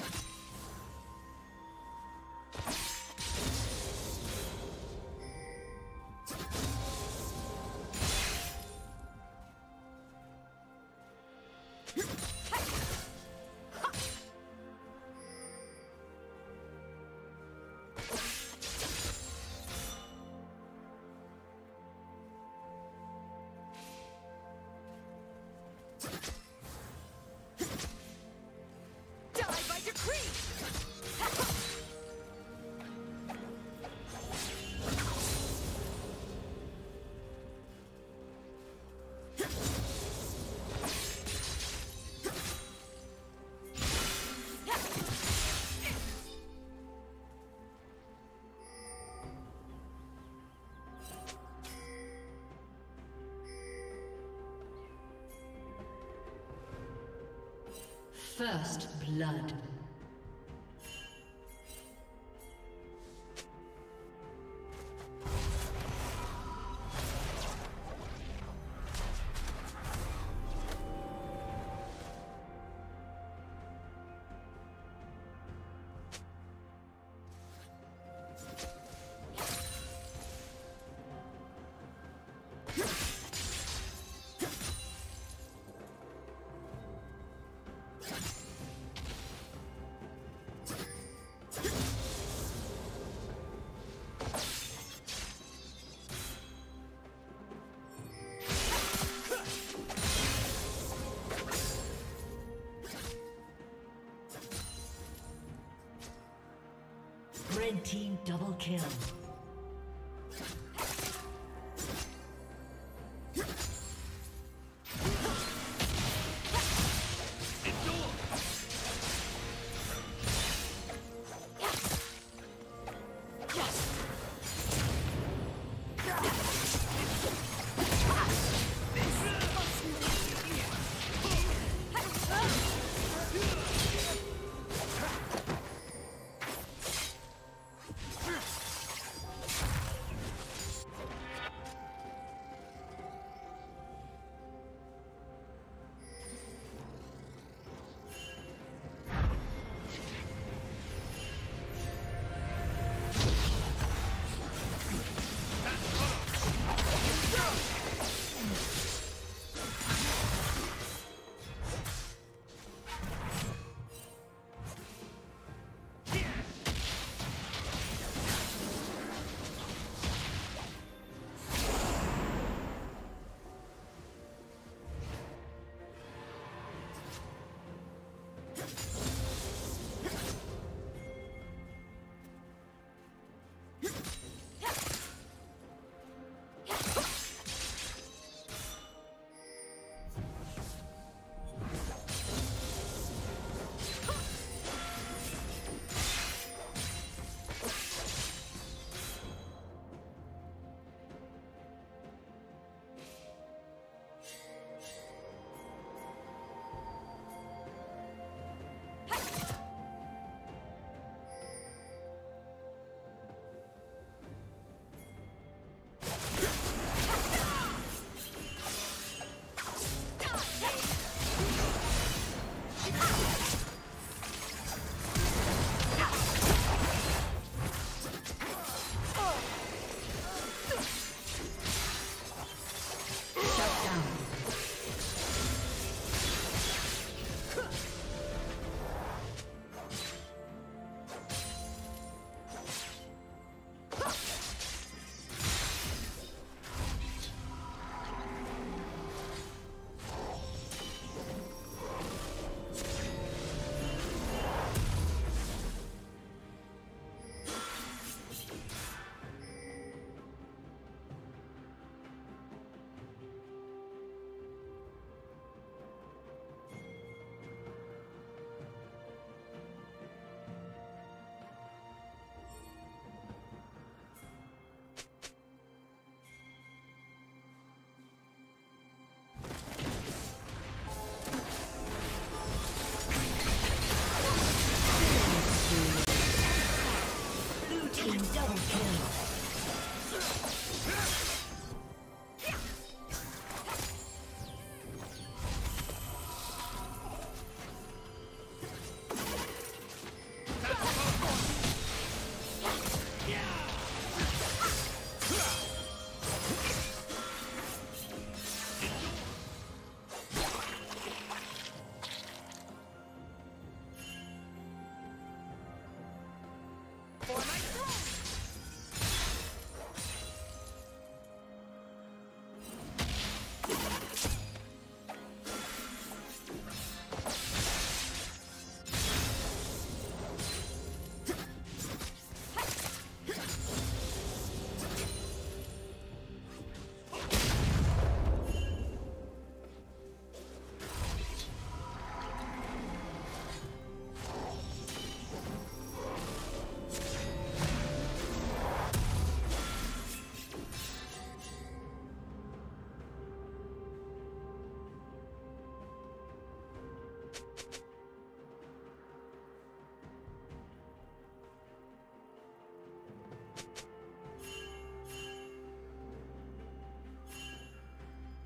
you First blood. Red double kill.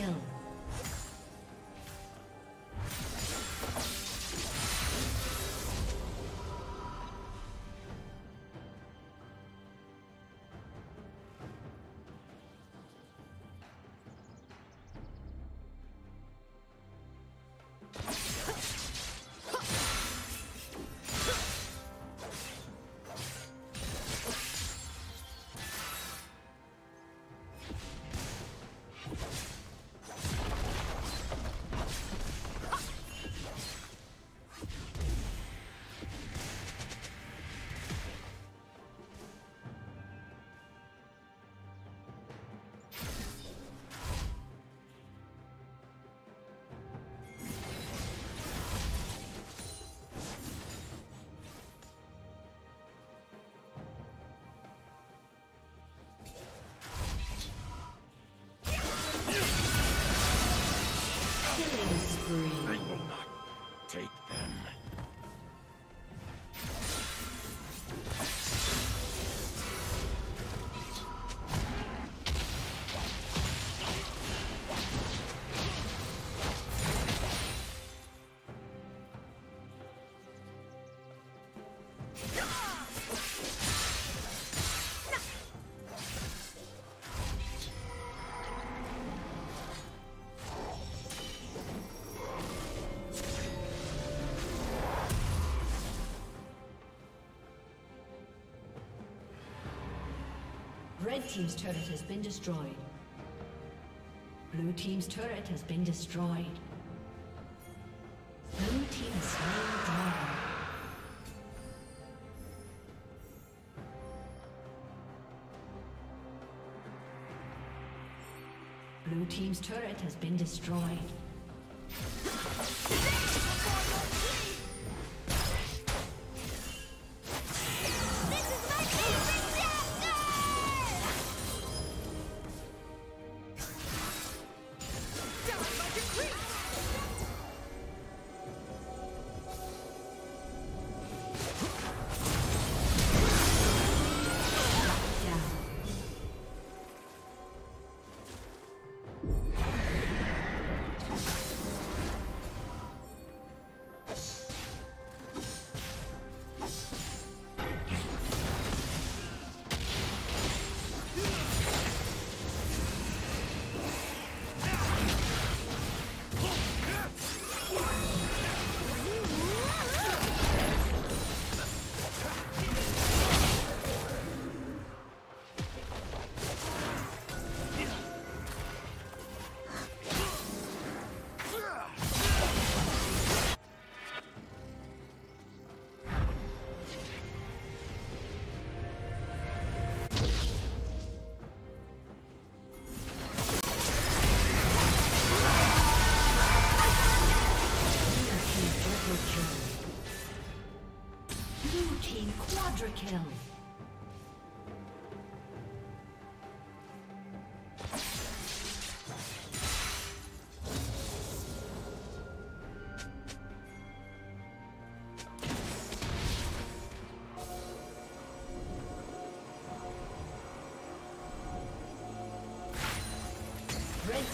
Kill. Red Team's turret has been destroyed. Blue Team's turret has been destroyed. Blue Team slain dragon. Blue Team's turret has been destroyed.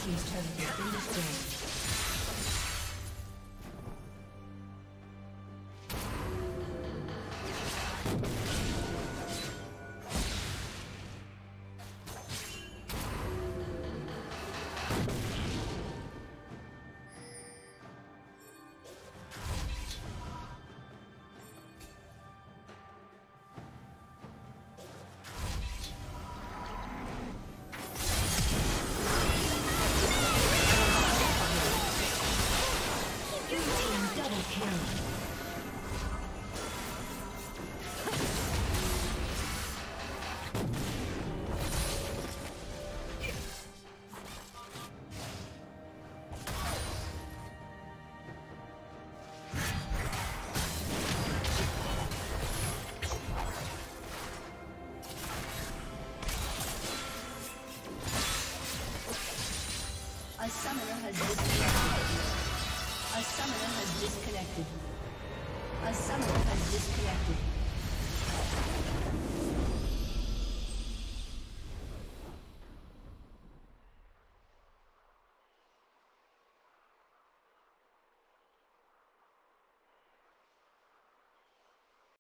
Team's turret has been destroyed. A